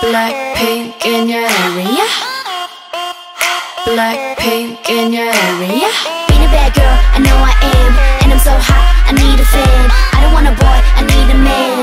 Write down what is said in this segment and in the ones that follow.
Blackpink in your area. Blackpink in your area. Being a bad girl, I know I am. And I'm so hot, I need a fan. I don't want a boy, I need a man.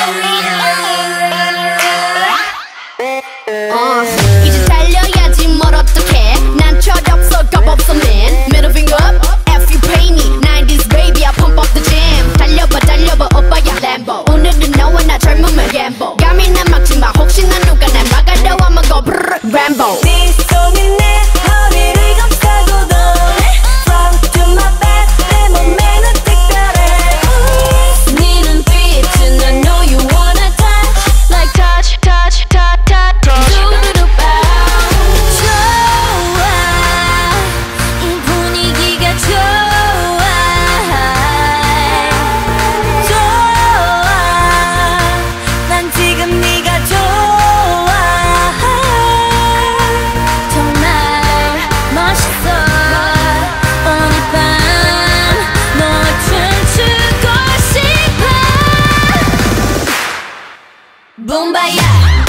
Yeah. Bumbaya.